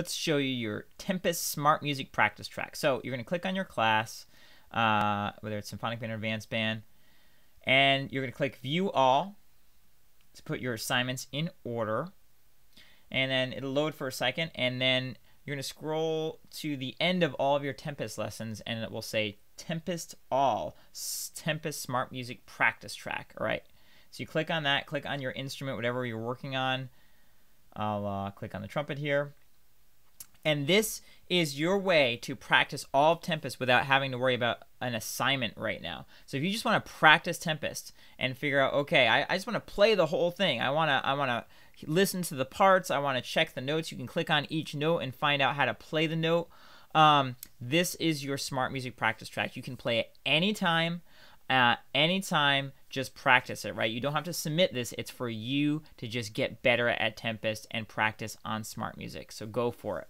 let's show you your Tempest Smart Music practice track. So you're going to click on your class, uh, whether it's Symphonic Band or Advanced Band, and you're going to click View All to put your assignments in order. And then it'll load for a second, and then you're going to scroll to the end of all of your Tempest lessons, and it will say Tempest All, Tempest Smart Music Practice Track. All right. So you click on that, click on your instrument, whatever you're working on. I'll uh, click on the trumpet here. And this is your way to practice all of Tempest without having to worry about an assignment right now. So if you just want to practice Tempest and figure out, okay, I, I just want to play the whole thing. I want to I want to listen to the parts. I want to check the notes. You can click on each note and find out how to play the note. Um, this is your smart music practice track. You can play it anytime, uh, anytime. Just practice it, right? You don't have to submit this. It's for you to just get better at Tempest and practice on smart music. So go for it.